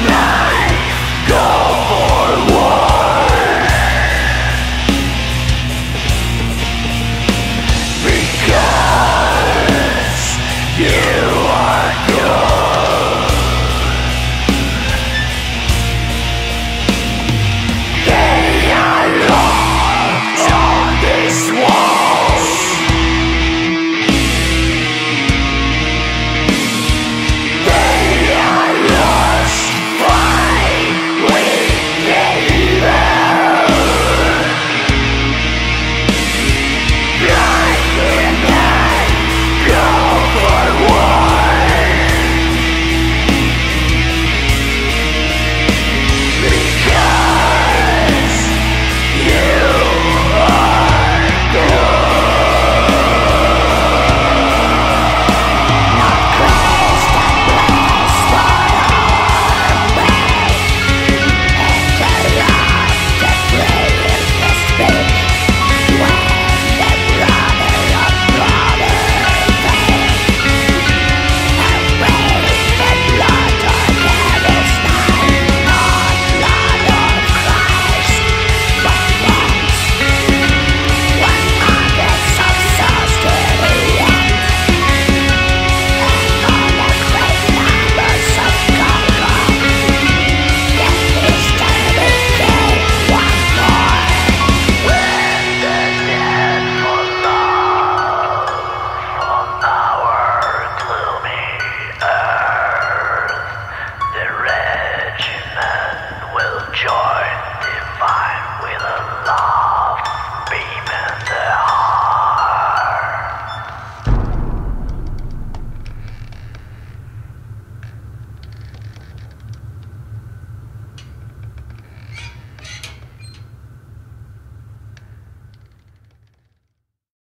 Yeah!